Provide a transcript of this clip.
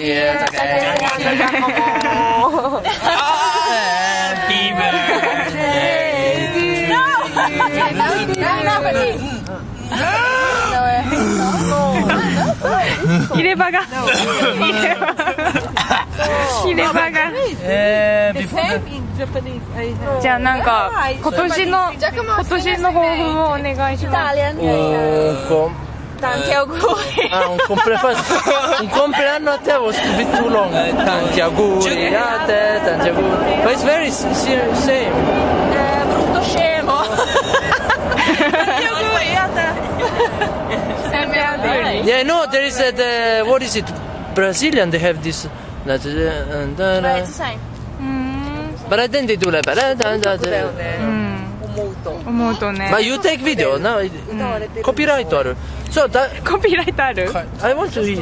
ハ。じゃあ、なか、今年の、今年の抱負をお願いします。compleanno a te was a bit too long. Eh, Tanti auguri a te, tanti auguri. But it's very s- s- same. Eh, brutto scemo. Tanti auguri a te. Yeah, no, there is a, the, what is it? Brazilian, they have this. That, uh, and, uh, Beh, tu sai. but I think they do like that. 思うと。思うとね But you take video, no? コピーライトある。そう、だ、コピーライトある I want to eat.